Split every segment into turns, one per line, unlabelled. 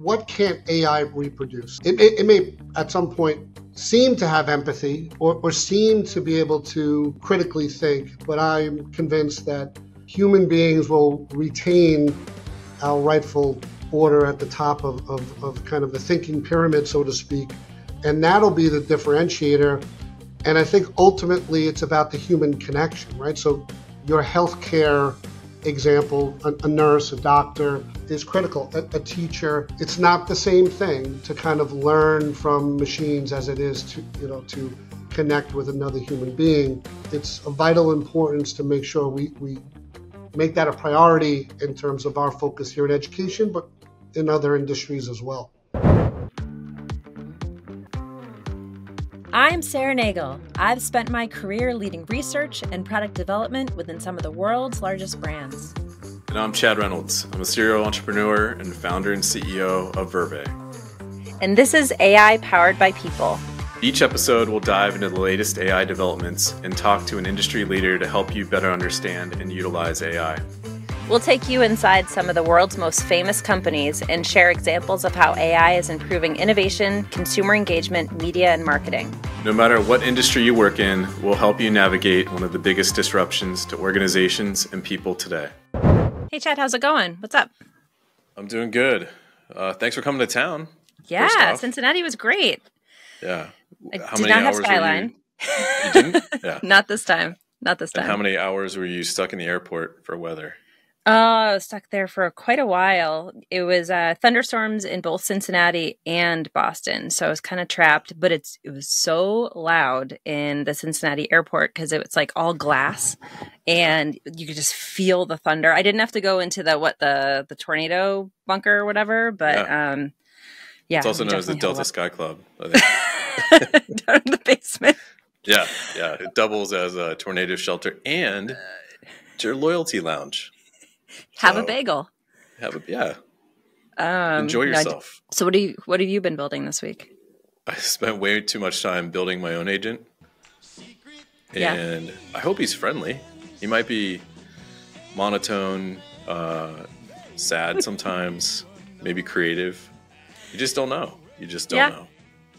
what can't AI reproduce? It may, it may at some point seem to have empathy or, or seem to be able to critically think, but I'm convinced that human beings will retain our rightful order at the top of, of, of kind of the thinking pyramid, so to speak. And that'll be the differentiator. And I think ultimately it's about the human connection, right? So your healthcare example, a, nurse, a doctor is critical. A, a, teacher, it's not the same thing to kind of learn from machines as it is to, you know, to connect with another human being. It's of vital importance to make sure we, we make that a priority in terms of our focus here in education, but in other industries as well.
I'm Sarah Nagel. I've spent my career leading research and product development within some of the world's largest brands.
And I'm Chad Reynolds. I'm a serial entrepreneur and founder and CEO of Vurvey.
And this is AI Powered by People.
Each episode will dive into the latest AI developments and talk to an industry leader to help you better understand and utilize AI.
We'll take you inside some of the world's most famous companies and share examples of how AI is improving innovation, consumer engagement, media, and marketing.
No matter what industry you work in, we'll help you navigate one of the biggest disruptions to organizations and people today.
Hey, Chad, how's it going? What's up?
I'm doing good. Uh, thanks for coming to town.
Yeah, Cincinnati was great.
Yeah.
I how did many not have Skyline.
You, you didn't?
Yeah. not this time. Not this time.
And how many hours were you stuck in the airport for weather?
Oh, I was stuck there for quite a while. It was uh, thunderstorms in both Cincinnati and Boston, so I was kind of trapped. But it's it was so loud in the Cincinnati airport because it was like all glass, and you could just feel the thunder. I didn't have to go into the what the the tornado bunker or whatever, but yeah, um, yeah
it's also known as the Delta Sky Club.
Down in the basement.
Yeah, yeah, it doubles as a tornado shelter and your loyalty lounge.
Have so, a bagel.
Have a yeah. Um, Enjoy yourself.
so what do you what have you been building this week?
I spent way too much time building my own agent. And yeah. I hope he's friendly. He might be monotone, uh, sad sometimes, maybe creative. You just don't know. You just don't
yeah.
know.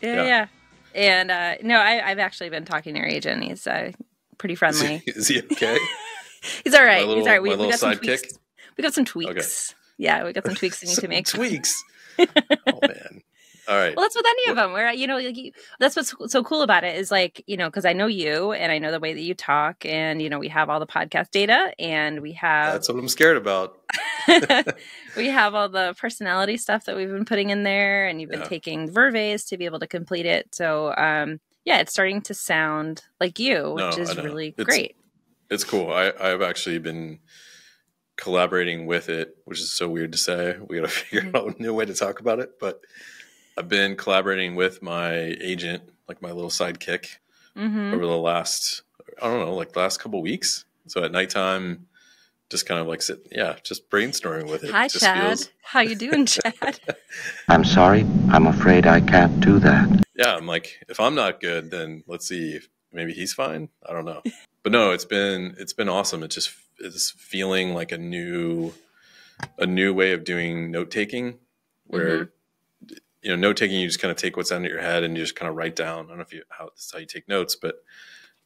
Yeah, yeah. yeah. And uh, no, I, have actually been talking to your agent. He's uh, pretty friendly.
Is he, is he okay?
He's all right. Little, He's all right. We, we got some tweaks. We got some tweaks. Okay. Yeah, we got some tweaks we need to make.
tweaks. oh man. All right.
Well, that's with any of them. Where you know, like you, that's what's so cool about it is like you know, because I know you and I know the way that you talk, and you know, we have all the podcast data, and we have.
That's what I'm scared about.
we have all the personality stuff that we've been putting in there, and you've been yeah. taking Verves to be able to complete it. So, um, yeah, it's starting to sound like you, which no, is really it's, great
it's cool. I, I've actually been collaborating with it, which is so weird to say. We got to figure mm-hmm. out a new way to talk about it. But I've been collaborating with my agent, like my little sidekick, mm-hmm. over the last, I don't know, like the last couple weeks. So at nighttime, just kind of like sit, yeah, just brainstorming with it.
Hi,
it
Chad. Feels... How you doing, Chad?
I'm sorry. I'm afraid I can't do that.
Yeah, I'm like, if I'm not good, then let's see if maybe he's fine. I don't know but no, it's been it's been awesome. It just is feeling like a new a new way of doing note taking, where mm-hmm. you know note taking you just kind of take what's under your head and you just kind of write down. I don't know if you how this is how you take notes, but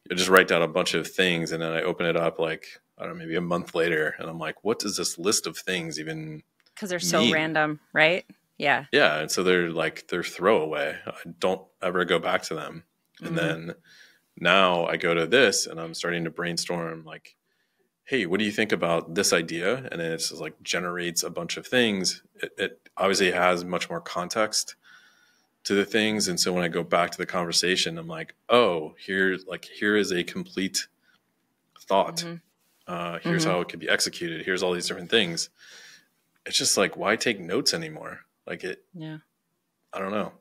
you just write down a bunch of things and then I open it up like I don't know maybe a month later and I'm like, what does this list of things even?
Because they're so mean? random, right? Yeah.
Yeah, and so they're like they're throwaway. I don't ever go back to them, and mm-hmm. then now I go to this and I'm starting to brainstorm like, hey, what do you think about this idea? And then it's like generates a bunch of things. It, it, obviously has much more context to the things. And so when I go back to the conversation, I'm like, oh, here, like here is a complete thought. Mm-hmm. Uh, here's mm-hmm. how it could be executed. Here's all these different things. It's just like, why take notes anymore? Like it.
Yeah.
I don't know.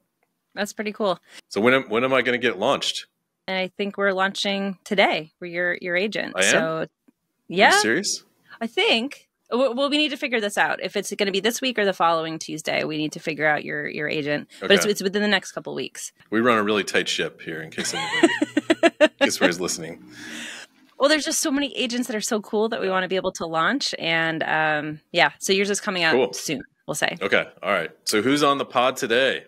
That's pretty cool.
So when am, when am I going to get launched?
and I think we're launching today for your your agent.
I
so,
am?
Yeah,
serious?
I think. Well, we need to figure this out. If it's going to be this week or the following Tuesday, we need to figure out your your agent. Okay. But it's, it's within the next couple weeks.
We run a really tight ship here, in case anybody, in case anybody's listening.
Well, there's just so many agents that are so cool that we want to be able to launch, and um, yeah, so yours is coming out cool. soon. we'll say.
Okay. All right. So who's on the pod today?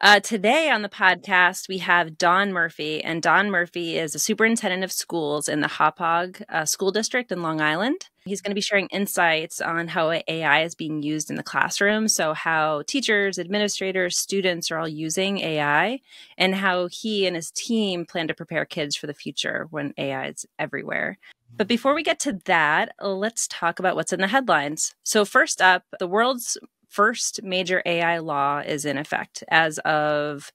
Uh, today on the podcast, we have Don Murphy, and Don Murphy is a superintendent of schools in the Hauppauge uh, School District in Long Island. He's going to be sharing insights on how AI is being used in the classroom. So, how teachers, administrators, students are all using AI, and how he and his team plan to prepare kids for the future when AI is everywhere. But before we get to that, let's talk about what's in the headlines. So, first up, the world's first major AI law is in effect as of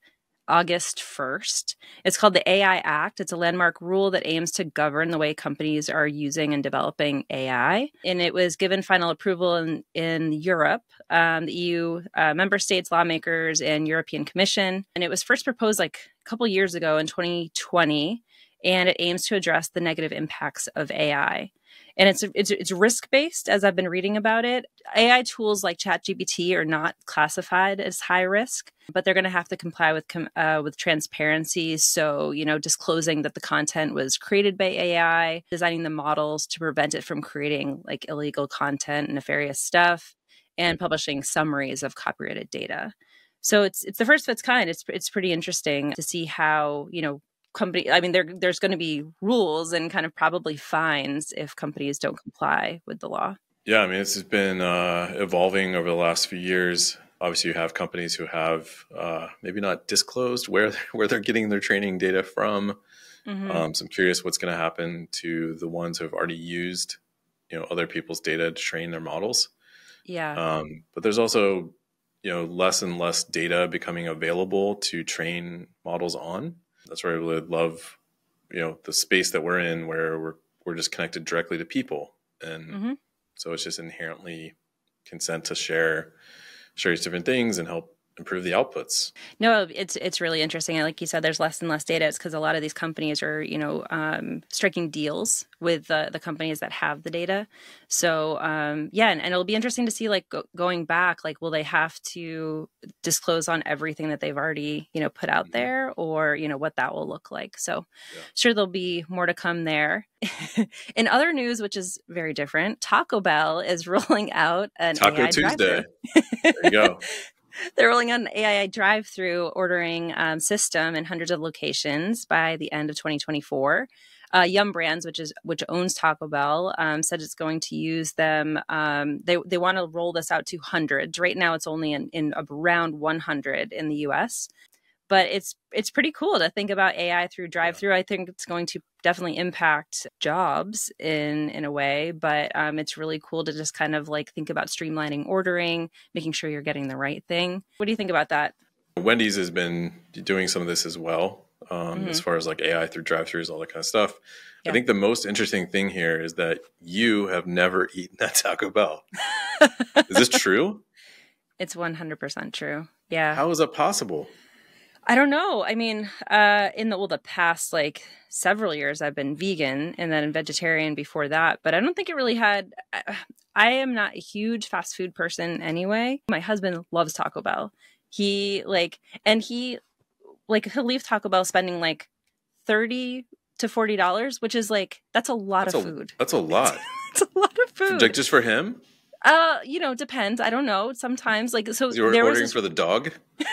August 1st. It's called the AI Act. It's a landmark rule that aims to govern the way companies are using and developing AI. And it was given final approval in, in Europe, um, the EU uh, member states, lawmakers, and European Commission. And it was first proposed like a couple years ago in 2020. And it aims to address the negative impacts of AI and it's it's, it's risk based as I've been reading about it. AI tools like ChatGPT are not classified as high risk, but they're going to have to comply with uh, with transparency. So you know, disclosing that the content was created by AI, designing the models to prevent it from creating like illegal content, and nefarious stuff, and publishing summaries of copyrighted data. So it's it's the first of its kind. It's it's pretty interesting to see how you know company i mean there there's going to be rules and kind of probably fines if companies don't comply with the law.
Yeah i mean this has been uh, evolving over the last few years. Obviously you have companies who have uh, maybe not disclosed where where they're getting their training data from. Mm-hmm. um, so i'm curious what's going to happen to the ones who have already used you know other people's data to train their models.
Yeah.
Um, but there's also you know less and less data becoming available to train models on that's where I really love, you know, the space that we're in where we're we're just connected directly to people, and mm-hmm. so it's just inherently consent to share share these different things and help improve the outputs.
No, it's it's really interesting. And like you said, there's less and less data. It's because a lot of these companies are, you know, um, striking deals with the, the companies that have the data. So um, yeah, and, and, it'll be interesting to see like go, going back, like will they have to disclose on everything that they've already, you know, put out mm-hmm. there, or you know what that will look like. So yeah. sure, there'll be more to come there. In other news, which is very different, Taco Bell is rolling out an
Taco
AI
Tuesday. there you go.
They're rolling out an AI drive through ordering um, system in hundreds of locations by the end of 2024. Uh, Yum Brands, which is which owns Taco Bell, um, said it's going to use them. Um, they they want to roll this out to hundreds. Right now, it's only in, in around 100 in the U.S but it's it's pretty cool to think about AI through drive through. I think it's going to definitely impact jobs in in a way, but um, it's really cool to just kind of like think about streamlining ordering, making sure you're getting the right thing. What do you think about that?
Wendy's has been doing some of this as well, um, mm-hmm. as far as like AI through drive throughs, all that kind of stuff. Yeah. I think the most interesting thing here is that you have never eaten at Taco Bell. is this true?
It's 100% true. Yeah.
How is that possible?
I don't know. I mean, uh, in the well, the past like several years, I've been vegan and then vegetarian before that. But I don't think it really had. I, I am not a huge fast food person anyway. My husband loves Taco Bell. He like, and he like he'll leave Taco Bell spending like thirty to forty dollars, which is like that's a lot
that's
of
a,
food.
That's a lot.
it's a lot of food.
Like just for him.
Uh, you know, depends. I don't know. Sometimes, like, so
you were ordering this... for the dog.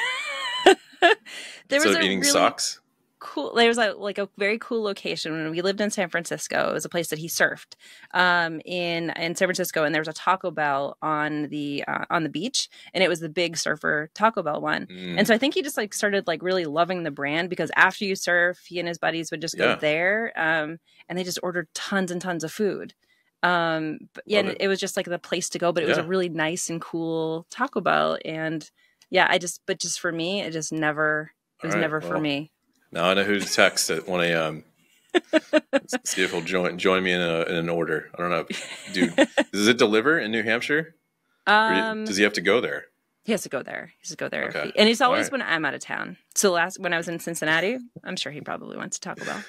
there was
a eating
really
socks.
Cool. There was a like a very cool location when we lived in San Francisco. It was a place that he surfed um, in in San Francisco, and there was a Taco Bell on the uh, on the beach, and it was the big surfer Taco Bell one. Mm. And so I think he just like started like really loving the brand because after you surf, he and his buddies would just go yeah. there, um, and they just ordered tons and tons of food. Um, but yeah, it. it. was just like the place to go, but it yeah. was a really nice and cool Taco Bell, and yeah, I just, but just for me, it just never, it was right, never well, for me.
Now I know who to text at 1 a.m. see if he'll join join me in, a, in an order. I don't know, dude. does it deliver in New Hampshire? Um, does he have to go there?
He has to go there. He has to go there, okay. he, and it's always right. when I'm out of town. So last when I was in Cincinnati, I'm sure he probably went to Taco Bell.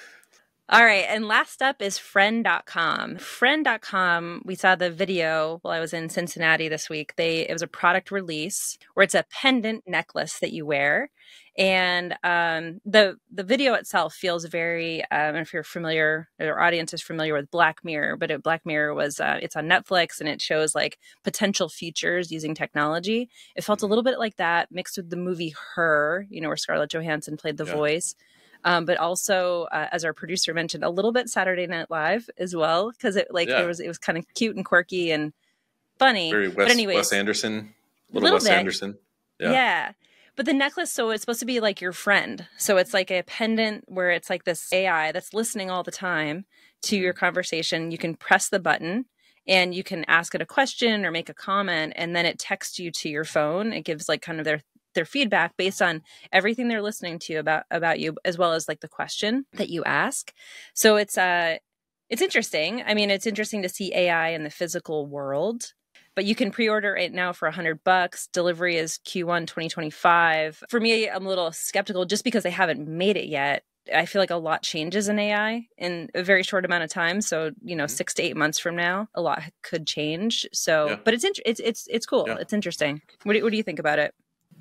All right. And last up is friend.com. Friend.com, we saw the video while I was in Cincinnati this week. They it was a product release where it's a pendant necklace that you wear. And um, the the video itself feels very. Um, if you're familiar, our audience is familiar with Black Mirror, but it, Black Mirror was uh, it's on Netflix and it shows like potential futures using technology. It felt a little bit like that mixed with the movie Her, you know, where Scarlett Johansson played the yeah. voice um, but also uh, as our producer mentioned, a little bit Saturday Night Live as well because it like yeah. it was it was kind of cute and quirky and funny.
Very Wes, but anyways, Wes Anderson, little, little Wes bit. Anderson.
Yeah. yeah. But the necklace, so it's supposed to be like your friend. So it's like a pendant where it's like this AI that's listening all the time to your mm-hmm. conversation. You can press the button and you can ask it a question or make a comment and then it texts you to your phone it gives like kind of their their feedback based on everything they're listening to about about you as well as like the question that you ask so it's uh it's interesting i mean it's interesting to see ai in the physical world but you can pre-order it now for 100 bucks delivery is q1 2025 for me i'm a little skeptical just because they haven't made it yet I feel like a lot changes in AI in a very short amount of time. So you know, mm-hmm. six to eight months from now, a lot could change. So, yeah. but it's int- it's it's it's cool. Yeah. It's interesting. What do, what do you think about it?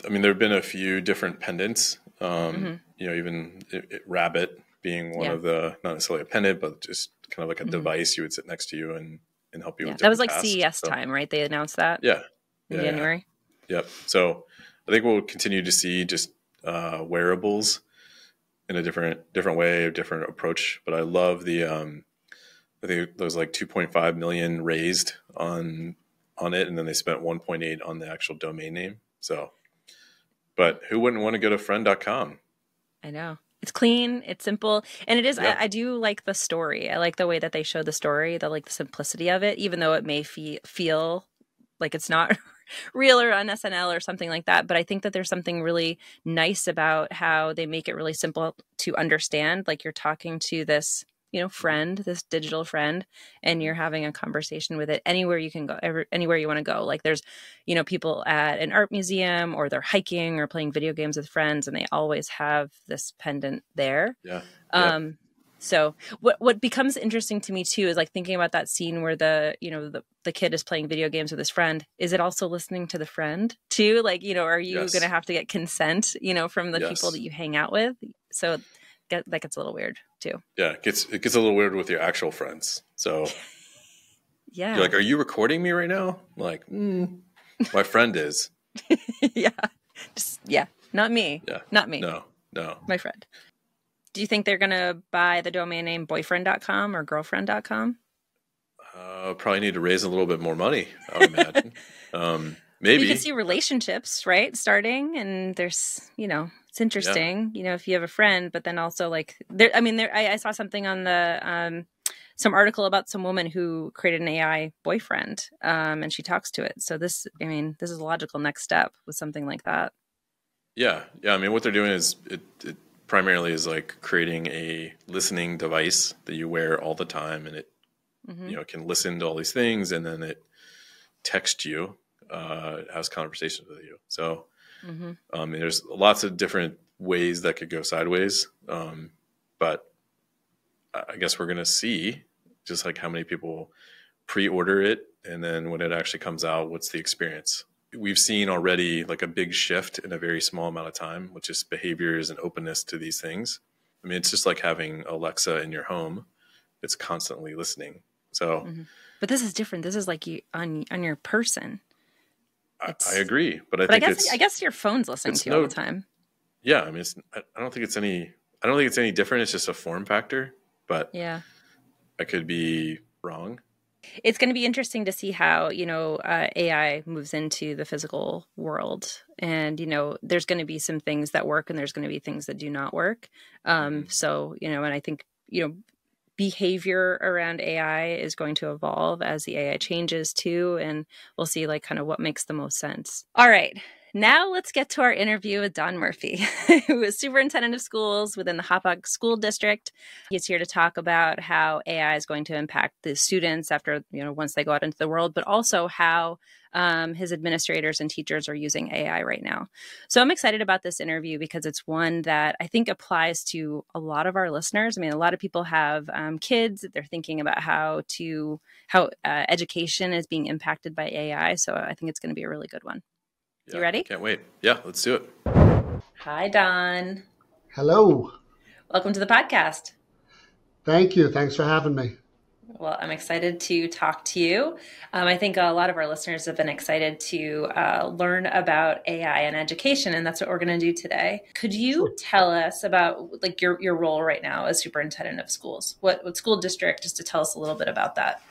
I mean, there have been a few different pendants. Um, mm-hmm. You know, even it, it, rabbit being one yeah. of the not necessarily a pendant, but just kind of like a mm-hmm. device you would sit next to you and and help you.
Yeah. That was like
tasks.
CES so, time, right? They announced that.
Yeah,
in yeah, January.
Yep. So I think we'll continue to see just uh, wearables in a different different way, a different approach. But I love the um, I think there was like 2.5 million raised on on it, and then they spent 1.8 on the actual domain name. So but who wouldn't want to go to friend.com?
I know. It's clean, it's simple, and it is. I, I, do like the story. I like the way that they show the story, the like the simplicity of it, even though it may fe- feel like it's not real or on SNL or something like that. But I think that there's something really nice about how they make it really simple to understand. Like you're talking to this you know friend this digital friend and you're having a conversation with it anywhere you can go ever, anywhere you want to go. Like there's you know people at an art museum or they're hiking or playing video games with friends and they always have this pendant there.
Yeah,
um so what what becomes interesting to me too is like thinking about that scene where the you know the, the kid is playing video games with his friend is it also listening to the friend too? Like you know are you yes. going to have to get consent you know from the yes. people that you hang out with? So get, that gets a little weird too.
Yeah, it gets it gets a little weird with your actual friends. So
yeah,
you're like, "Are you recording me right now?" I'm like, mm, my friend is.
yeah, just yeah, not me.
Yeah,
not me.
No, no,
my friend. Do you think they're gonna buy the domain name boyfriend.com or girlfriend.com?
Uh, probably need to raise a little bit more money. I would imagine. um, maybe
you can see relationships right starting, and there's you know it's interesting, yeah. you know, if you have a friend, but then also like there. I mean, there. I, I saw something on the um, some article about some woman who created an AI boyfriend, um, and she talks to it. So this, I mean, this is a logical next step with something like that.
Yeah, yeah. I mean, what they're doing is it, it primarily is like creating a listening device that you wear all the time, and it mm-hmm. you know can listen to all these things, and then it texts you, uh, has conversations with you. So Mm-hmm. Um, there's lots of different ways that could go sideways, um, but I guess we're going to see just like how many people pre-order it, and then when it actually comes out, what's the experience? We've seen already like a big shift in a very small amount of time, which is behaviors and openness to these things. I mean, it's just like having Alexa in your home; it's constantly listening. So, mm-hmm.
but this is different. This is like you on on your person.
I, I, agree, but I but think
I
guess,
it's. I guess your phone's listening to you no, all the time.
Yeah, I mean, I, I don't think it's any. I don't think it's any different. It's just a form factor, but
yeah,
I could be wrong.
It's going to be interesting to see how you know uh, AI moves into the physical world, and you know, there's going to be some things that work, and there's going to be things that do not work. Um, mm-hmm. So you know, and I think you know behavior around AI is going to evolve as the AI changes too. And we'll see like kind of what makes the most sense. All right. Now let's get to our interview with Don Murphy, who is superintendent of schools within the Hauppauge School District. He's here to talk about how AI is going to impact the students after, you know, once they go out into the world, but also how um, his administrators and teachers are using AI right now. So I'm excited about this interview because it's one that I think applies to a lot of our listeners. I mean, a lot of people have um, kids; they're thinking about how to how uh, education is being impacted by AI. So I think it's going to be a really good one. Yeah, you ready?
Can't wait. Yeah, let's do it.
Hi, Don.
Hello.
Welcome to the podcast.
Thank you. Thanks for having me.
Well, I'm excited to talk to you. Um, I think a lot of our listeners have been excited to uh, learn about AI and education, and that's what we're going to do today. Could you tell us about like your your role right now as superintendent of schools? What what school district? Just to tell us a little bit about that.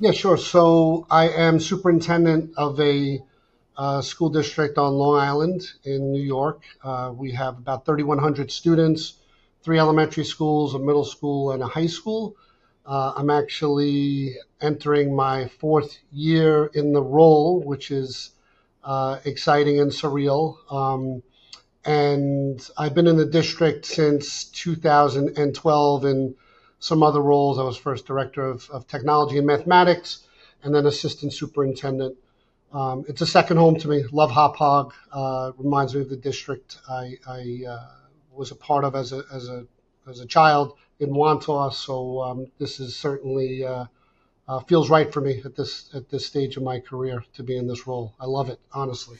Yeah, sure. So I am superintendent of a uh, school district on Long Island in New York. Uh, we have about 3,100 students, three elementary schools, a middle school, and a high school. Uh, I'm actually entering my fourth year in the role, which is uh, exciting and surreal. Um, and I've been in the district since 2012 in some other roles. I was first director of, of technology and mathematics, and then assistant superintendent. Um, it's a second home to me. Love Hauppauge. Uh, reminds me of the district I, I uh, was a part of as a as a as a child in Wantagh. So um, this is certainly uh, uh, feels right for me at this at this stage of my career to be in this role. I love it, honestly.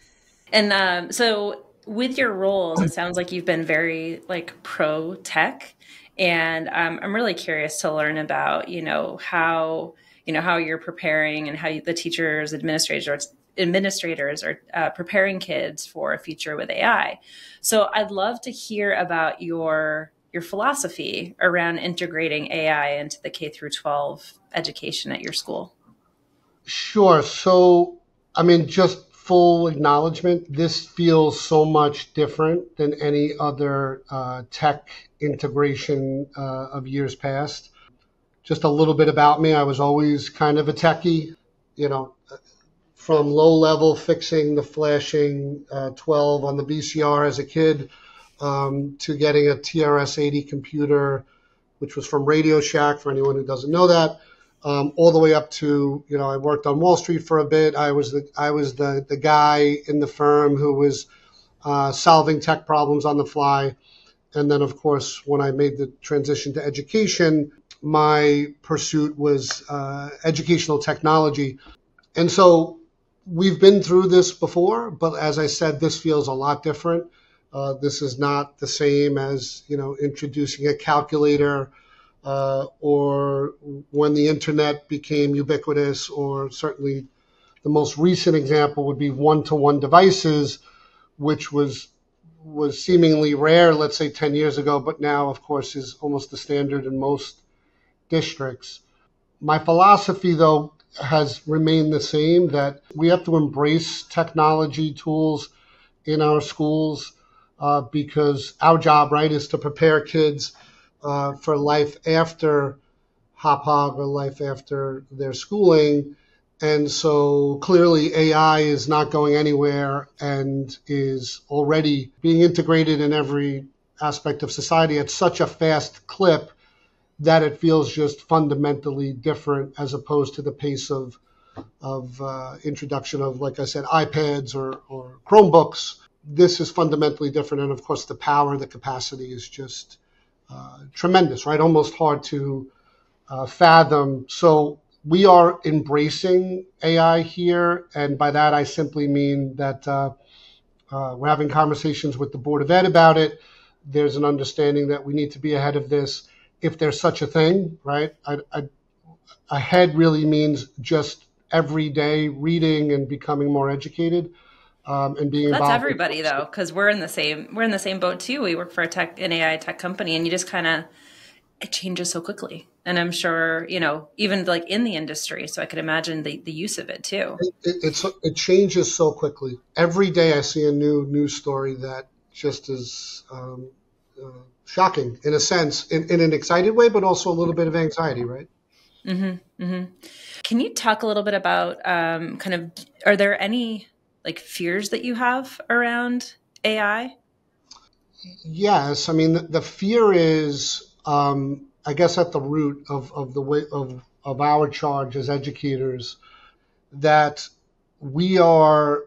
And um, so, with your roles, it sounds like you've been very like pro tech, and um, I'm really curious to learn about you know how you know how you're preparing and how you, the teachers, administrators, administrators are uh, preparing kids for a future with AI. So I'd love to hear about your your philosophy around integrating AI into the K through 12 education at your school.
Sure. So, I mean, just full acknowledgement, this feels so much different than any other uh, tech integration uh, of years past. Just a little bit about me. I was always kind of a techie, you know, from low level fixing the flashing uh, 12 on the VCR as a kid um, to getting a TRS-80 computer, which was from Radio Shack for anyone who doesn't know that, um, all the way up to you know I worked on Wall Street for a bit. I was the I was the the guy in the firm who was uh, solving tech problems on the fly, and then of course when I made the transition to education, my pursuit was uh, educational technology, and so we've been through this before, but as I said, this feels a lot different. Uh, this is not the same as you know introducing a calculator uh, or when the internet became ubiquitous, or certainly the most recent example would be one-to-one devices, which was was seemingly rare, let's say 10 years ago, but now, of course, is almost the standard in most districts. My philosophy, though, has remained the same that we have to embrace technology tools in our schools uh, because our job, right, is to prepare kids uh, for life after Hauppauge or life after their schooling. And so clearly AI is not going anywhere and is already being integrated in every aspect of society at such a fast clip that it feels just fundamentally different as opposed to the pace of of uh, introduction of, like I said, iPads or, or Chromebooks this is fundamentally different. And of course, the power, the capacity is just uh, tremendous, right? Almost hard to uh, fathom. So we are embracing AI here. And by that, I simply mean that uh, uh, we're having conversations with the Board of Ed about it. There's an understanding that we need to be ahead of this if there's such a thing, right? I, I, ahead really means just every day reading and becoming more educated um, and being
that's everybody though because we're in the same we're in the same boat too. We work for a tech an ai tech company and you just kind of it changes so quickly. And i'm sure you know even like in the industry so i could imagine the, the use of it too.
It, it, it's it changes so quickly. Every day i see a new news story that just is um, uh, shocking in a sense in, in an excited way but also a little bit of anxiety right?
Mm-hmm, mm-hmm. can you talk a little bit about um, kind of are there any like fears that you have around AI?
Yes, I mean the, the fear is, um, I guess, at the root of, of the way of of our charge as educators that we are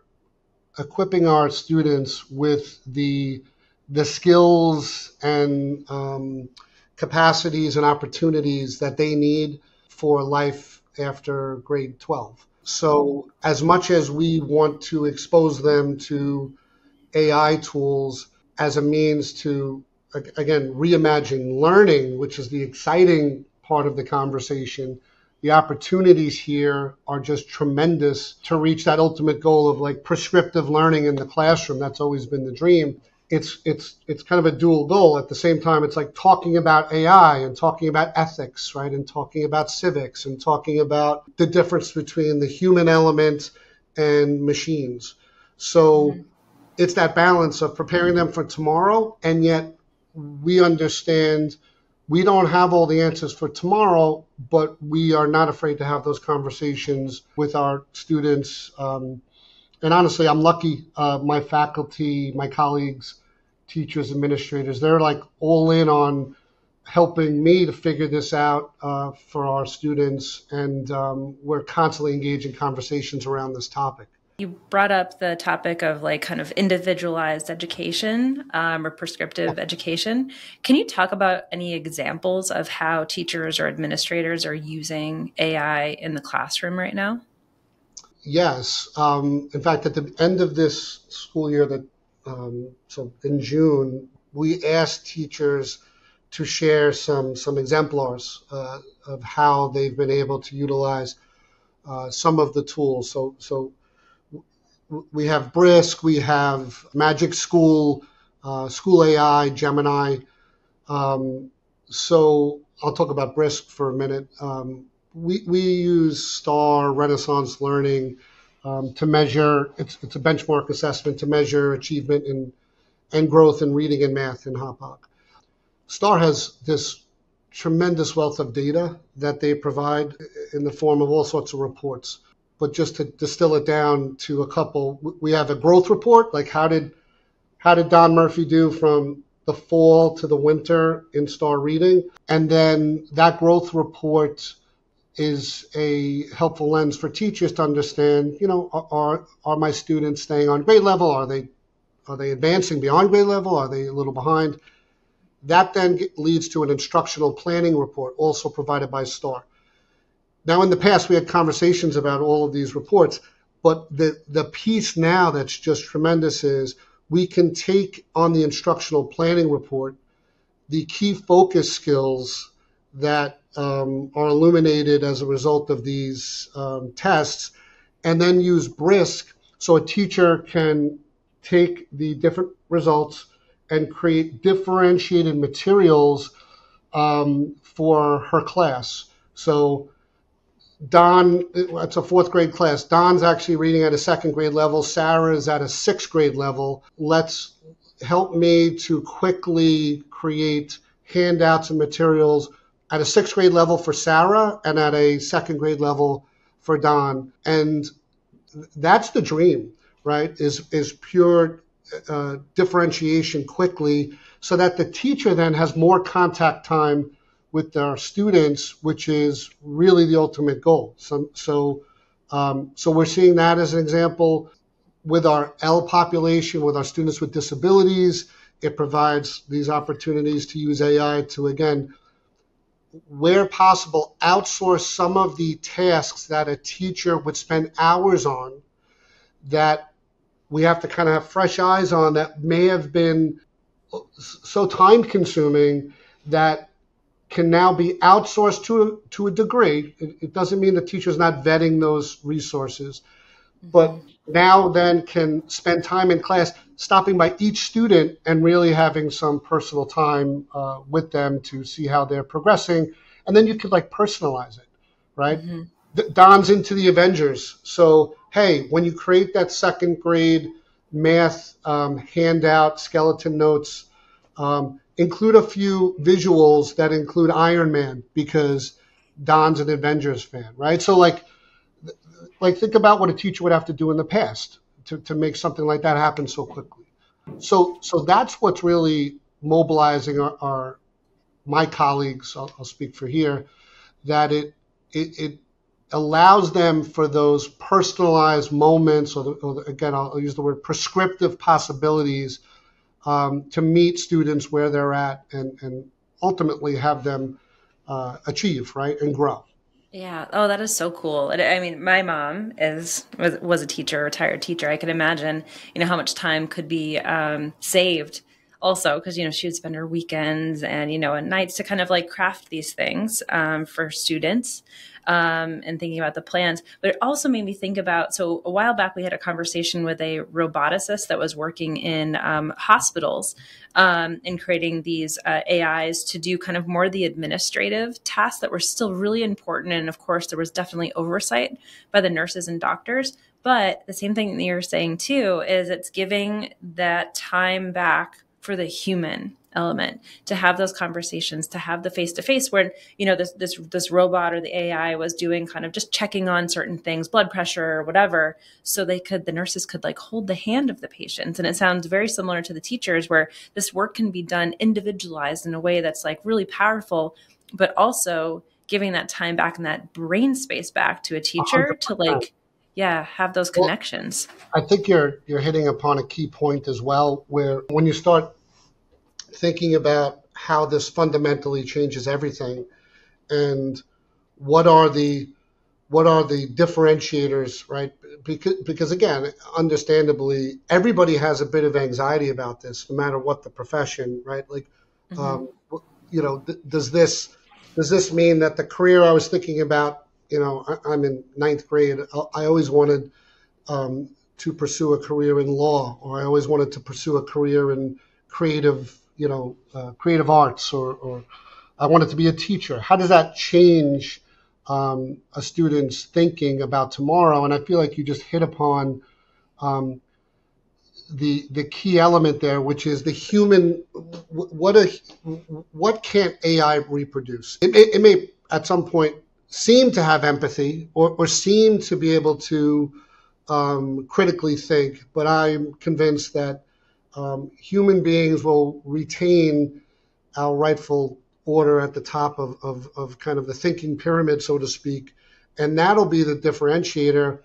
equipping our students with the the skills and um, capacities and opportunities that they need for life after grade 12. So, as much as we want to expose them to AI tools as a means to, again, reimagine learning, which is the exciting part of the conversation, the opportunities here are just tremendous to reach that ultimate goal of like prescriptive learning in the classroom. That's always been the dream. It's it's it's kind of a dual goal. At the same time, it's like talking about AI and talking about ethics, right? And talking about civics and talking about the difference between the human element and machines. So mm-hmm. it's that balance of preparing them for tomorrow and yet we understand we don't have all the answers for tomorrow, but we are not afraid to have those conversations with our students. Um, and honestly, I'm lucky. Uh, my faculty, my colleagues, teachers, administrators, they're like all in on helping me to figure this out uh, for our students. And um, we're constantly engaged in conversations around this topic.
You brought up the topic of like kind of individualized education um, or prescriptive education. Can you talk about any examples of how teachers or administrators are using AI in the classroom right now?
Yes. Um, in fact, at the end of this school year, that um, so in June, we asked teachers to share some some exemplars uh, of how they've been able to utilize uh, some of the tools. So so we have Brisk, we have Magic School, uh, School AI, Gemini. Um, so I'll talk about Brisk for a minute. Um, we, we use STAR, Renaissance Learning, um, to measure, it's, it's a benchmark assessment to measure achievement and, and growth in reading and math in Hauppauge. STAR has this tremendous wealth of data that they provide in the form of all sorts of reports but just to distill it down to a couple, we have a growth report, like how did how did Don Murphy do from the fall to the winter in star reading, and then that growth report is a helpful lens for teachers to understand. You know, are are my students staying on grade level? Are they are they advancing beyond grade level? Are they a little behind? That then leads to an instructional planning report, also provided by STAR. Now, in the past, we had conversations about all of these reports, but the, the piece now that's just tremendous is we can take on the instructional planning report the key focus skills that um, are illuminated as a result of these um, tests and then use brisk so a teacher can take the different results and create differentiated materials um, for her class so Don, it's a fourth grade class. Don's actually reading at a second grade level. Sarah is at a sixth grade level. Let's help me to quickly create handouts and materials at a sixth grade level for Sarah and at a second grade level for Don. And that's the dream, right? Is is pure uh, differentiation quickly, so that the teacher then has more contact time with our students, which is really the ultimate goal. So, so, um, so we're seeing that as an example with our L population, with our students with disabilities. It provides these opportunities to use AI to again, where possible, outsource some of the tasks that a teacher would spend hours on that we have to kind of have fresh eyes on that may have been so time consuming that can now be outsourced to a, to a degree. It, it doesn't mean the teacher's not vetting those resources, but mm-hmm. now then can spend time in class stopping by each student and really having some personal time uh, with them to see how they're progressing. And then you could like personalize it, right? Mm-hmm. Don's into the Avengers. So, hey, when you create that second grade math um, handout, skeleton notes, um, include a few visuals that include Iron Man because Don's an Avengers fan, right? So like, like think about what a teacher would have to do in the past to, to make something like that happen so quickly. So so that's what's really mobilizing our, our my colleagues. I'll, I'll, speak for here that it, it it allows them for those personalized moments, or, the, or the, again, I'll use the word prescriptive possibilities um, to meet students where they're at and, and ultimately have them uh, achieve, right, and grow.
Yeah. Oh, that is so cool. I mean, my mom is was, was a teacher, retired teacher. I can imagine, you know, how much time could be um, saved also because you know she would spend her weekends and you know at nights to kind of like craft these things um, for students um, and thinking about the plans. But it also made me think about so a while back we had a conversation with a roboticist that was working in um, hospitals um, in creating these uh, AIs to do kind of more the administrative tasks that were still really important. And of course, there was definitely oversight by the nurses and doctors. But the same thing that you're saying too is it's giving that time back for the human element to have those conversations to have the face to face where you know this this this robot or the AI was doing kind of just checking on certain things blood pressure or whatever so they could the nurses could like hold the hand of the patient and it sounds very similar to the teachers where this work can be done individualized in a way that's like really powerful but also giving that time back and that brain space back to a teacher 100%. to like yeah have those connections
well, i think you're you're hitting upon a key point as well where when you start thinking about how this fundamentally changes everything and what are the what are the differentiators right because because again understandably everybody has a bit of anxiety about this no matter what the profession right like mm-hmm. um, you know th- does this does this mean that the career i was thinking about you know I, am in ninth grade i always wanted um, to pursue a career in law or i always wanted to pursue a career in creative you know, uh, creative arts or, or, I wanted to be a teacher. How does that change um, a student's thinking about tomorrow? And I feel like you just hit upon um, the the key element there, which is the human. What a what can't AI reproduce? It, it, it may at some point seem to have empathy or, or seem to be able to um, critically think, but I'm convinced that um, human beings will retain our rightful order at the top of, of, of kind of the thinking pyramid, so to speak. And that'll be the differentiator.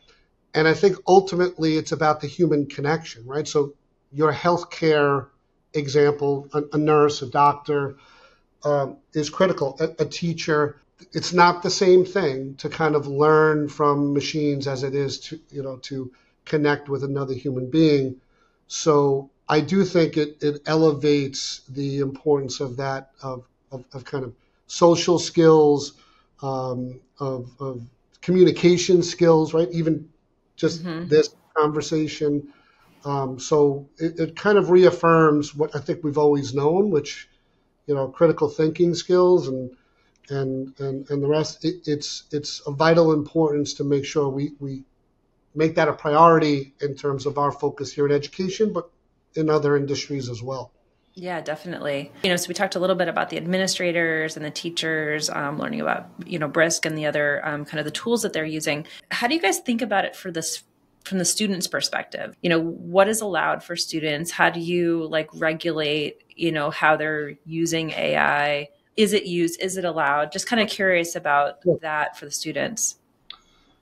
And I think ultimately it's about the human connection, right? So your healthcare example, a, a nurse, a doctor, um, is critical. A, a, teacher, it's not the same thing to kind of learn from machines as it is to, you know, to connect with another human being. So I do think it, it elevates the importance of that of, of, of kind of social skills, um, of, of, communication skills, right? Even just mm-hmm. this conversation. Um, so it, it, kind of reaffirms what I think we've always known, which you know, critical thinking skills and and and, and the rest. It, it's it's of vital importance to make sure we we make that a priority in terms of our focus here in education, but in other industries as well.
Yeah, definitely. You know, so we talked a little bit about the administrators and the teachers, um, learning about you know Brisk and the other um, kind of the tools that they're using. How do you guys think about it for this from the student's perspective? You know, what is allowed for students? How do you like regulate? You know, how they're using AI? Is it used? Is it allowed? Just kind of curious about that for the students.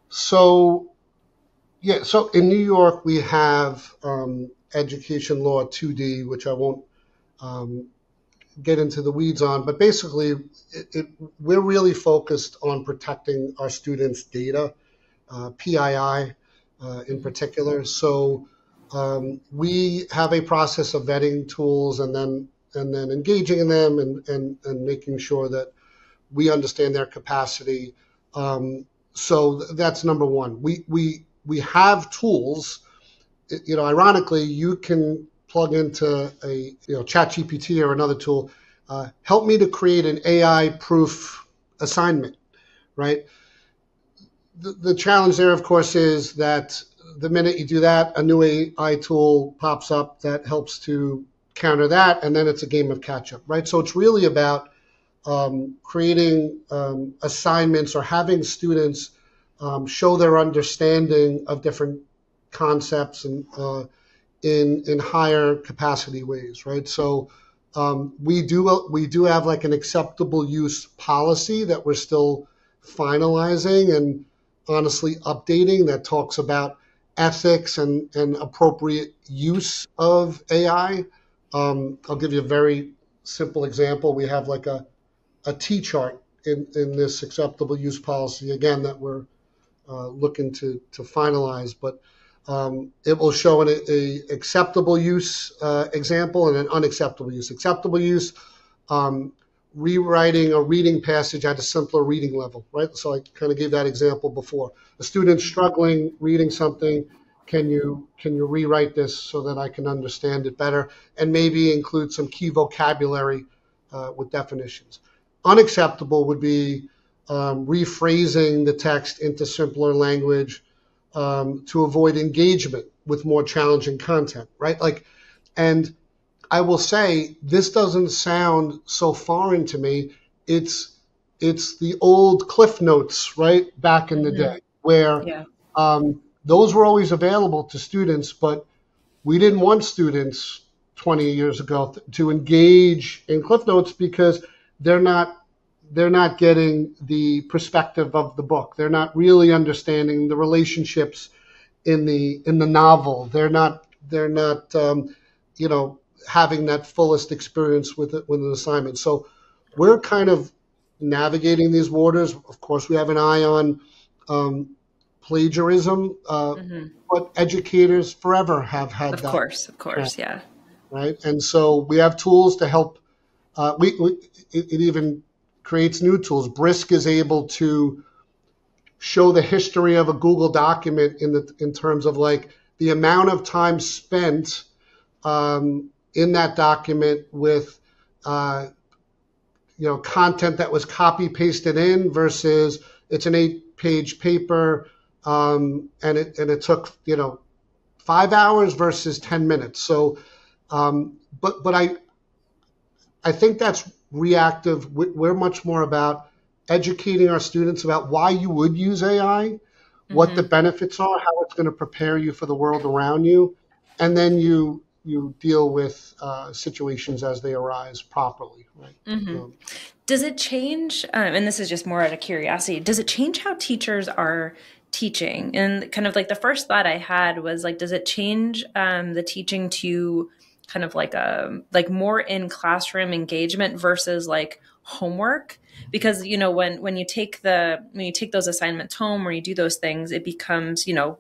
So, yeah. So in New York, we have. Um, education law 2D, which I won't um, get into the weeds on, but basically, it, it, we're really focused on protecting our students' data, uh, PII uh, in particular. So um, we have a process of vetting tools and then and then engaging in them and, and, and making sure that we understand their capacity. Um, so that's number one. We we we have tools you know, ironically, you can plug into a you know ChatGPT or another tool. Uh, help me to create an AI-proof assignment, right? The, the challenge there, of course, is that the minute you do that, a new AI tool pops up that helps to counter that, and then it's a game of catch up, right? So it's really about um, creating um, assignments or having students um, show their understanding of different concepts and uh, in in higher capacity ways, right? So um, we do we do have like an acceptable use policy that we're still finalizing, and honestly updating that talks about ethics and, and appropriate use of AI. Um, I'll give you a very simple example. We have like a, a T chart in, in this acceptable use policy, again, that we're uh, looking to, to finalize, but um, it will show an a acceptable use uh, example and an unacceptable use. Acceptable use, um, rewriting a reading passage at a simpler reading level, right? So I kind of gave that example before. A student struggling reading something, can you can you rewrite this so that I can understand it better, and maybe include some key vocabulary uh, with definitions. Unacceptable would be um, rephrasing the text into simpler language um, to avoid engagement with more challenging content, right? Like, and I will say this doesn't sound so foreign to me. It's it's the old Cliff Notes, right, back in the mm-hmm. day, where yeah. um, those were always available to students, but we didn't want students 20 years ago to engage in Cliff Notes because they're not they're not getting the perspective of the book. They're not really understanding the relationships in the in the novel. They're not they're not um, you know having that fullest experience with it with an assignment. So we're kind of navigating these waters. Of course, we have an eye on um, plagiarism, uh, mm-hmm. but educators forever have had
of
that.
Of course, of course, yeah.
Right, and so we have tools to help. Uh, we, we it, it even creates new tools. Brisk is able to show the history of a Google document in the in terms of like the amount of time spent um, in that document with uh, you know content that was copy pasted in versus it's an eight page paper um, and it and it took you know five hours versus ten minutes. So, um, but but I I think that's reactive. We're much more about educating our students about why you would use AI, mm-hmm. what the mm-hmm. benefits are, how it's going to prepare you for the world around you, and then you you deal with uh, situations as they arise properly. Right.
Mm-hmm. Um, does it change? Um, and this is just more out of curiosity. Does it change how teachers are? teaching and kind of like the first thought i had was like does it change um, the teaching to kind of like a like more in classroom engagement versus like homework because you know when when you take the when you take those assignments home or you do those things it becomes you know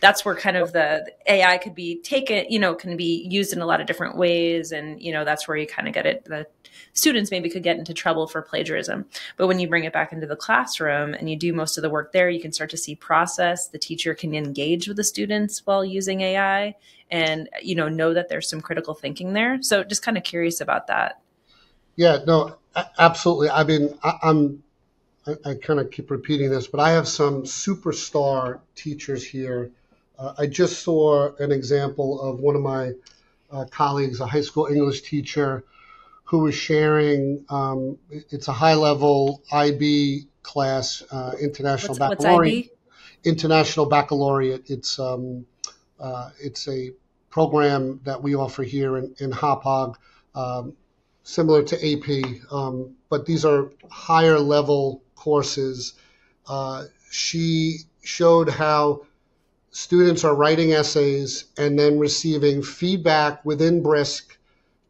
that's where kind of the, the AI could be taken, you know, can be used in a lot of different ways. And, you know, that's where you kind of get it. The students maybe could get into trouble for plagiarism. But when you bring it back into the classroom and you do most of the work there, you can start to see process. The teacher can engage with the students while using AI and, you know, know that there's some critical thinking there. So just kind of curious about that.
Yeah, no, absolutely. I mean, I, I'm, I, I kind of keep repeating this, but I have some superstar teachers here uh, I just saw an example of one of my uh, colleagues, a high school English teacher, who was sharing. Um, it's a high level IB class, uh, international
what's,
baccalaureate.
What's
international baccalaureate. It's um, uh, it's a program that we offer here in, in Hauppauge, um, similar to AP, um, but these are higher level courses. Uh, she showed how students are writing essays and then receiving feedback within Brisk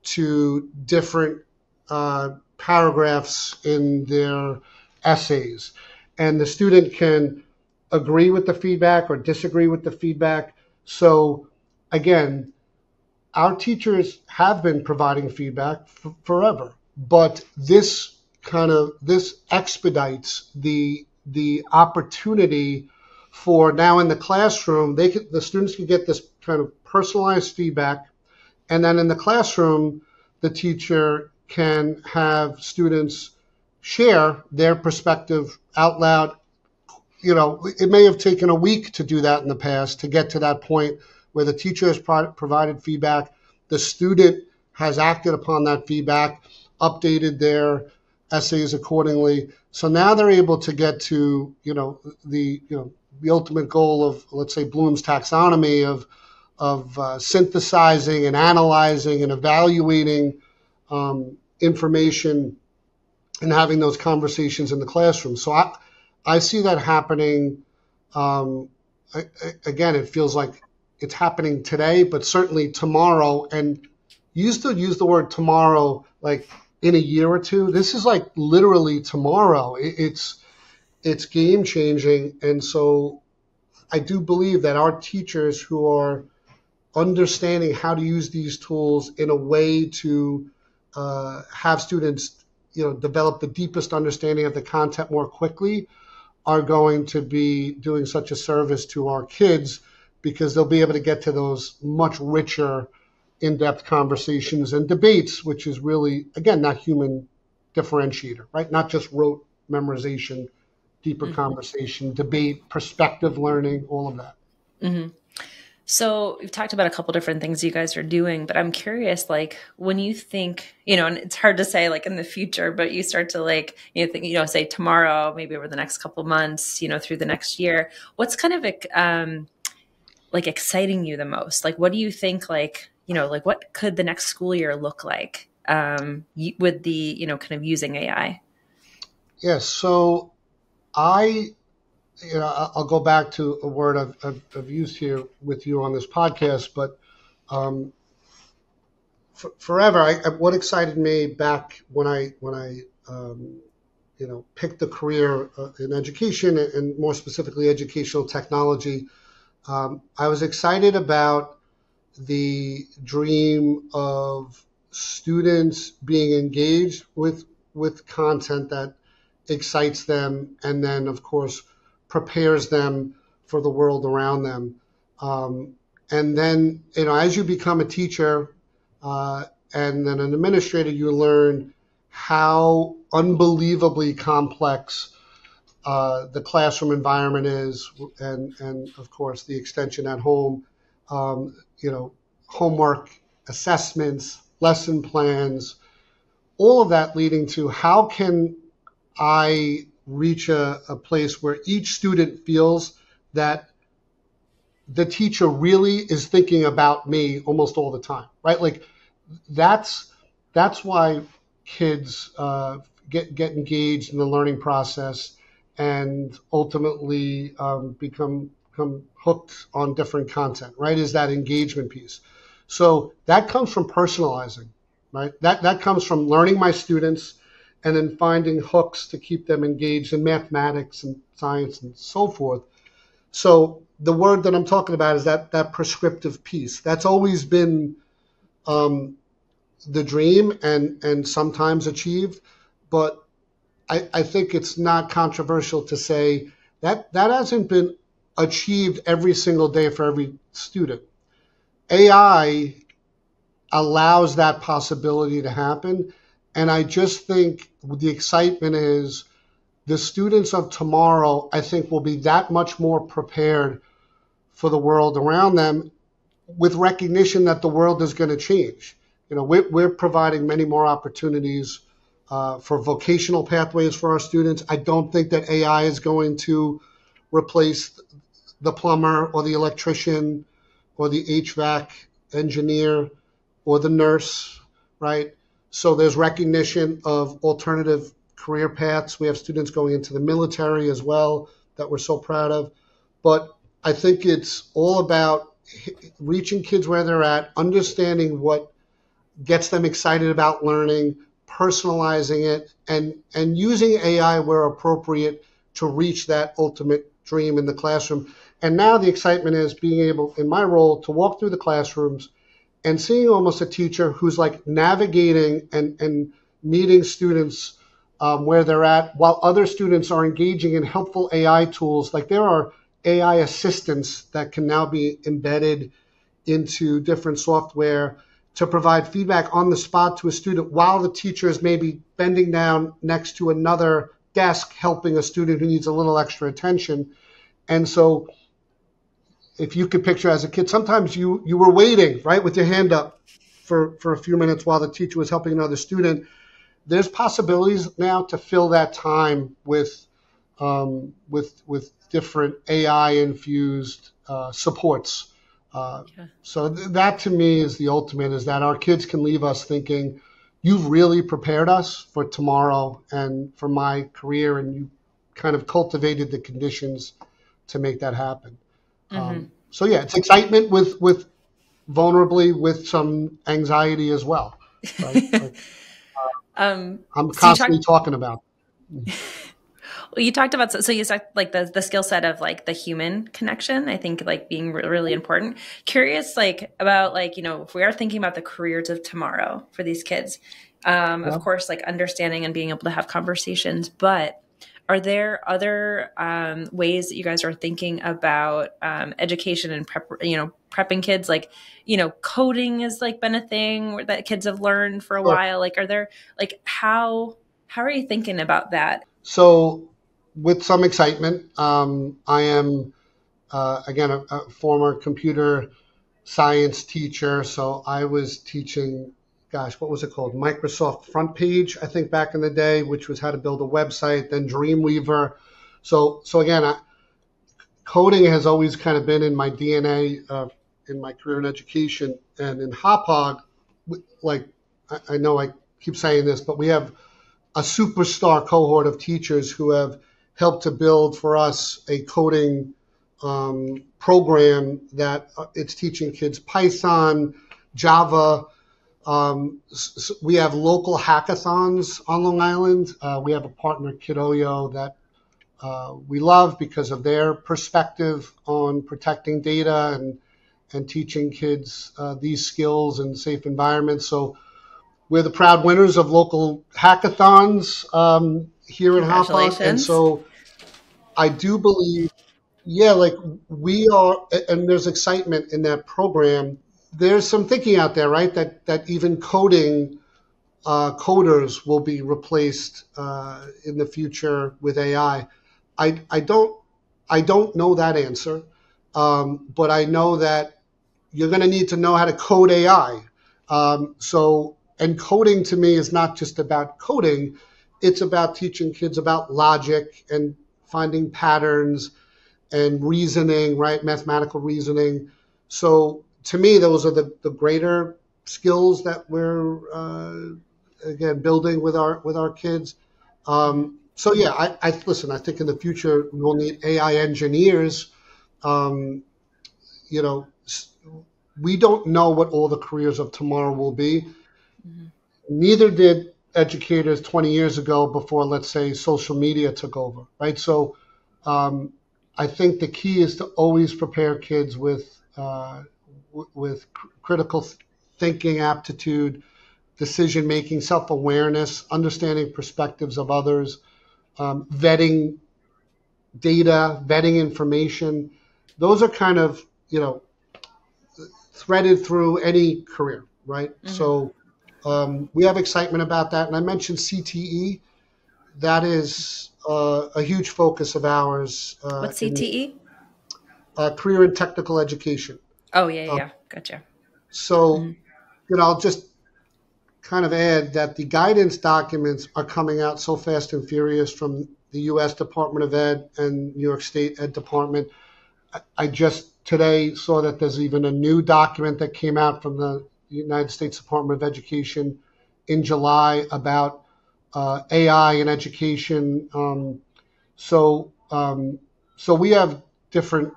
to different uh, paragraphs in their essays. And the student can agree with the feedback or disagree with the feedback. So, again, our teachers have been providing feedback f- forever, but this kind of this expedites the the opportunity for now in the classroom, they the students can get this kind of personalized feedback, and then in the classroom, the teacher can have students share their perspective out loud. You know, it may have taken a week to do that in the past to get to that point where the teacher has pro- provided feedback, the student has acted upon that feedback, updated their essays accordingly. So now they're able to get to, you know, the, you know, the ultimate goal of, let's say, Bloom's taxonomy of of uh, synthesizing and analyzing and evaluating um, information and having those conversations in the classroom. So I I see that happening um, I, I, again, it feels like it's happening today, but certainly tomorrow. And you to use the word tomorrow like in a year or two. This is like literally tomorrow. It, it's it's game changing, and so I do believe that our teachers who are understanding how to use these tools in a way to uh, have students, you know, develop the deepest understanding of the content more quickly are going to be doing such a service to our kids because they'll be able to get to those much richer, in-depth conversations and debates, which is really, again, not human differentiator, right? Not just rote memorization, deeper mm-hmm. conversation, debate, perspective learning, all of that.
Mm-hmm. So we've talked about a couple different things you guys are doing, but I'm curious, like when you think, you know, and it's hard to say like in the future, but you start to like, you know, think, you know, say tomorrow, maybe over the next couple months, you know, through the next year, what's kind of um, like exciting you the most? Like, what do you think, like, you know, like what could the next school year look like um, with the, you know, kind of using AI?
Yes. Yeah, so I you know, I'll go back to a word I've, I've, I've used here with you on this podcast, but um, for, forever, I, what excited me back when I when I um, you know picked the career uh, in education and more specifically educational technology, um, I was excited about the dream of students being engaged with with content that excites them, and then of course prepares them for the world around them. Um, and then, you know, as you become a teacher uh, and then an administrator, you learn how unbelievably complex uh, the classroom environment is, and and of course the extension at home. Um, you know, homework, assessments, lesson plans, all of that leading to how can I reach a, a place where each student feels that the teacher really is thinking about me almost all the time, right? Like that's that's why kids uh, get get engaged in the learning process and ultimately um, become become hooked on different content, right? Is that engagement piece? So that comes from personalizing, right? That that comes from learning my students and then finding hooks to keep them engaged in mathematics and science and so forth. So the word that I'm talking about is that that prescriptive piece. That's always been um, the dream and and sometimes achieved, but I, I think it's not controversial to say that that hasn't been achieved every single day for every student. AI allows that possibility to happen and I just think the excitement is the students of tomorrow, I think, will be that much more prepared for the world around them with recognition that the world is going to change. You know, we're, we're providing many more opportunities uh, for vocational pathways for our students. I don't think that AI is going to replace the plumber or the electrician or the HVAC engineer or the nurse, right? So there's recognition of alternative career paths. We have students going into the military as well that we're so proud of. But I think it's all about reaching kids where they're at, understanding what gets them excited about learning, personalizing it, and, and using AI where appropriate to reach that ultimate dream in the classroom. And now the excitement is being able, in my role, to walk through the classrooms and seeing almost a teacher who's like navigating and, and meeting students um, where they're at while other students are engaging in helpful AI tools. Like there are AI assistants that can now be embedded into different software to provide feedback on the spot to a student while the teacher is maybe bending down next to another desk helping a student who needs a little extra attention. And so if you could picture as a kid, sometimes you you were waiting right with your hand up for for a few minutes while the teacher was helping another student. There's possibilities now to fill that time with um, with with different AI infused uh, supports. Uh, So th- that to me is the ultimate: is that our kids can leave us thinking, "You've really prepared us for tomorrow and for my career, and you kind of cultivated the conditions." to make that happen. Mm-hmm. Um, so yeah, it's excitement with with vulnerably with some anxiety as well. Right? like, uh, um, I'm so constantly talk- talking about.
well, you talked about so you said like the the skill set of like the human connection. I think like being really important. Curious, like about like you know if we are thinking about the careers of tomorrow for these kids, um, yeah. of course, like understanding and being able to have conversations, but are there other um, ways that you guys are thinking about um, education and prep, you know, prepping kids? Like, you know, coding has like been a thing that kids have learned for a sure. while. Like, are there like how how are you thinking about that?
So, with some excitement, um, I am uh, again a, a former computer science teacher. So I was teaching gosh, what was it called? Microsoft Front Page, I think back in the day, which was how to build a website, then Dreamweaver. So, so again, I, coding has always kind of been in my DNA uh, in my career in education and in Hauppauge. Like, I, I know I keep saying this, but we have a superstar cohort of teachers who have helped to build for us a coding um, program that uh, it's teaching kids Python, Java, um, so we have local hackathons on Long Island. Uh, we have a partner, Kidoyo, that uh, we love because of their perspective on protecting data and and teaching kids uh, these skills in safe environments. So we're the proud winners of local hackathons um, here in Hauppauge, and so I do believe, yeah, like we are, and there's excitement in that program there's some thinking out there, right? That that even coding uh, coders will be replaced uh, in the future with AI. I I don't I don't know that answer, um, but I know that you're going to need to know how to code AI. Um, so and coding to me is not just about coding; it's about teaching kids about logic and finding patterns and reasoning, right? Mathematical reasoning. So to me, those are the, the greater skills that we're uh, again building with our with our kids. Um, so yeah, I, I, listen. I think in the future we'll need AI engineers. Um, you know, we don't know what all the careers of tomorrow will be. Mm-hmm. Neither did educators 20 years ago before, let's say, social media took over, right? So um, I think the key is to always prepare kids with uh, with critical thinking aptitude, decision making, self awareness, understanding perspectives of others, um, vetting data, vetting information. Those are kind of, you know, threaded through any career, right? Mm-hmm. So um, we have excitement about that. And I mentioned CTE. That is uh, a huge focus of ours.
Uh, What's CTE? In,
uh, career and technical education.
Oh yeah, yeah, um, gotcha.
So, mm-hmm. you know, I'll just kind of add that the guidance documents are coming out so fast and furious from the U.S. Department of Ed and New York State Ed Department. I just today saw that there's even a new document that came out from the United States Department of Education in July about uh, AI in education. Um, so, um, so we have different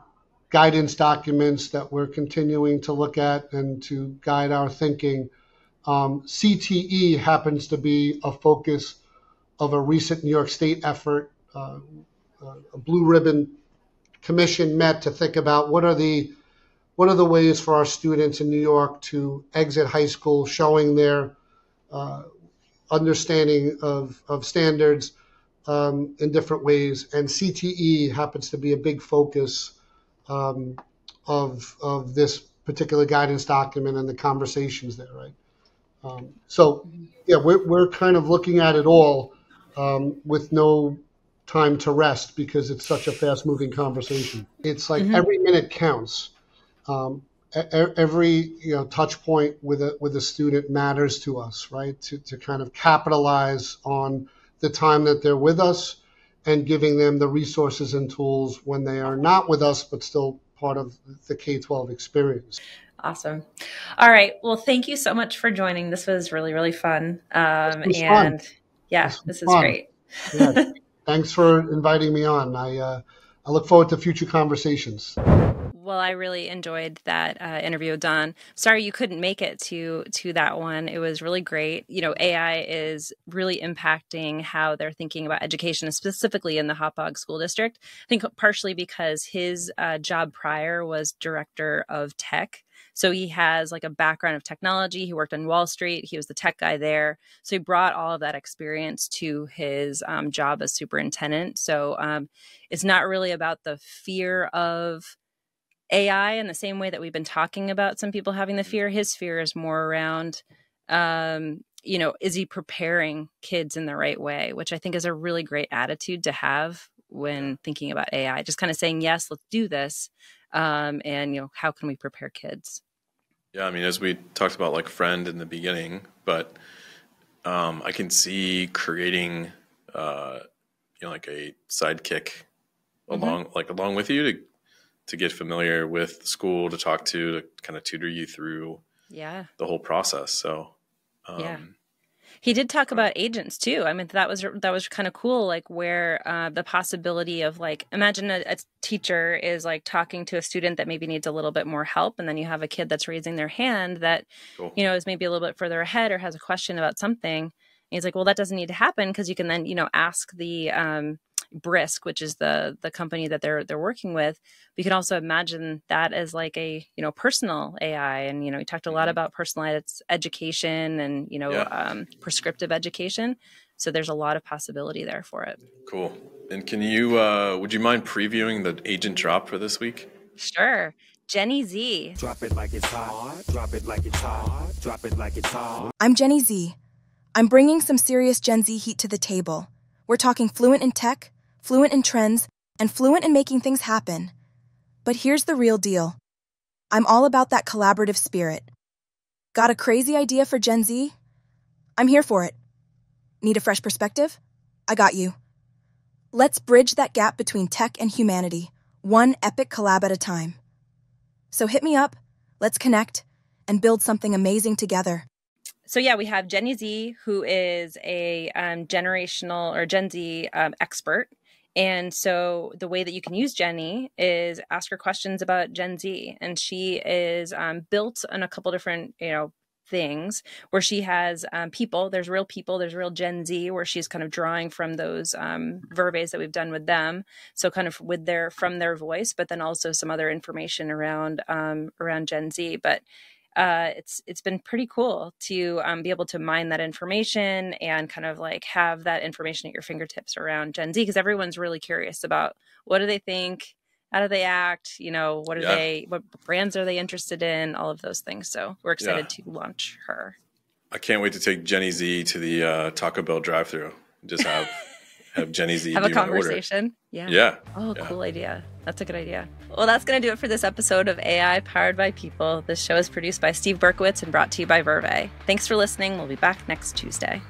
guidance documents that we're continuing to look at and to guide our thinking. Um, CTE happens to be a focus of a recent New York State effort. Uh, uh, a blue ribbon commission met to think about what are the what are the ways for our students in New York to exit high school showing their uh, understanding of, of standards um, in different ways. And CTE happens to be a big focus um, of of this particular guidance document and the conversations there, right? Um, so, yeah, we're we're kind of looking at it all um, with no time to rest because it's such a fast moving conversation. It's like mm-hmm. every minute counts. Um, every you know touch point with a with a student matters to us, right? To to kind of capitalize on the time that they're with us and giving them the resources and tools when they are not with us, but still part of the K 12 experience.
Awesome. All right. Well, thank you so much for joining. This was really, really fun. Um, and fun. yeah, this, this is great.
yeah. Thanks for inviting me on. I, uh, I look forward to future conversations.
Well, I really enjoyed that uh, interview with Don. Sorry you couldn't make it to to that one. It was really great. You know, AI is really impacting how they're thinking about education, specifically in the Hauppauge School District. I think partially because his uh, job prior was director of tech. So he has like a background of technology. He worked on Wall Street. He was the tech guy there. So he brought all of that experience to his um, job as superintendent. So um, it's not really about the fear of AI in the same way that we've been talking about some people having the fear. His fear is more around, um, you know, is he preparing kids in the right way, which I think is a really great attitude to have when thinking about AI. Just kind of saying, yes, let's do this. Um, and, you know, how can we prepare kids?
Yeah, I mean, as we talked about, like friend in the beginning, but um, I can see creating, uh, you know, like a sidekick mm-hmm. along, like along with you to to get familiar with the school to talk to to kind of tutor you through
yeah.
the whole process so
um, yeah he did talk about agents too. I mean that was that was kind of cool like where uh, the possibility of like imagine a, a, teacher is like talking to a student that maybe needs a little bit more help and then you have a kid that's raising their hand that cool. you know is maybe a little bit further ahead or has a question about something. And he's like well that doesn't need to happen because you can then you know ask the um, Brisk, which is the the company that they're they're working with, we can also imagine that as like a you know personal AI. And you know, we talked a lot mm-hmm. about personalized education and you know yeah. um, prescriptive education. So there's a lot of possibility there for it.
Cool. And can you uh, would you mind previewing the agent drop for this week?
Sure. Jenny Z.
Drop it like it's hot. Drop it like it's hot. Drop it like it's hot.
I'm Jenny Z. I'm bringing some serious Gen Z heat to the table. We're talking fluent in tech, fluent in trends, and fluent in making things happen. But here's the real deal I'm all about that collaborative spirit. Got a crazy idea for Gen Z? I'm here for it. Need a fresh perspective? I got you. Let's bridge that gap between tech and humanity, one epic collab at a time. So hit me up, let's connect, and build something amazing together.
So yeah, we have Jenny Z, who is a um, generational or Gen Z um, expert and so the way that you can use Jenny is ask her questions about Gen Z. And she is um, built on a couple different, you know, things where she has um, people there's real people there's real gen z where she's kind of drawing from those um, that we've done with them so kind of with their from their voice but then also some other information around um, around gen z but uh, it's it's been pretty cool to um, be able to mine that information and kind of like have that information at your fingertips around Gen Z because everyone's really curious about what do they think, how do they act, you know, what are yeah. they, what brands are they interested in, all of those things. So we're excited yeah. to launch her.
I can't wait to take Jenny Z to the uh, Taco Bell drive-through. Just have have Jenny Z
have a conversation.
Yeah. Yeah.
Oh,
yeah.
cool idea. That's a good idea. Well, that's going to do it for this episode of AI Powered by People. This show is produced by Steve Berkowitz and brought to you by Vurvey. Thanks for listening. We'll be back next Tuesday.